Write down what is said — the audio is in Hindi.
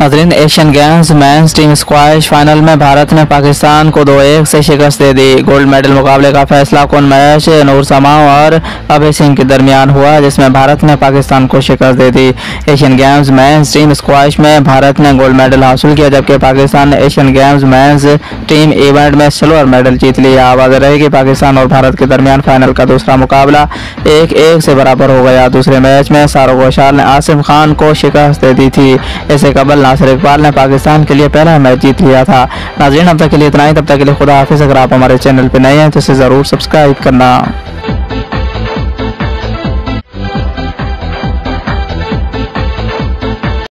नाजरीन Asian games men's team squash final में भारत ने पाकिस्तान को दो एक से शिकस्त दे दी। गोल्ड मेडल मुकाबले का फैसला कौन मैच? नूर समाओ और अभय सिंह के दरमियान हुआ, जिसमें भारत ने पाकिस्तान को शिकस्त दे दी। Asian games men's team squash में भारत ने गोल्ड मेडल हासिल किया, जबकि पाकिस्तान ने Asian games men's team event में सिल्वर मेडल जीत लिया आवाज़ रहेगी पाकिस्तान और भारत के दरमियान फाइनल का दूसरा मुकाबला एक एक से बराबर हो गया। दूसरे मैच में शाहरुख घोषाल ने आसिम खान को शिकस्त दे दी थी। इससे कबल नासिर इकबाल ने पाकिस्तान के लिए पहला मैच जीत लिया था। नाजरीन, अब तक के लिए इतना ही। तब तक के लिए खुदा हाफिज़। अगर आप हमारे चैनल पर नए हैं तो इसे ज़रूर सब्सक्राइब करना।